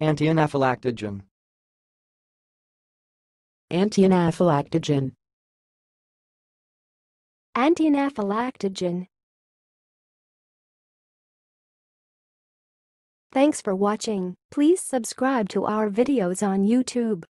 Anti-anaphylactogen. Anti-anaphylactogen. Anti-anaphylactogen. Thanks for watching. Please subscribe to our videos on YouTube.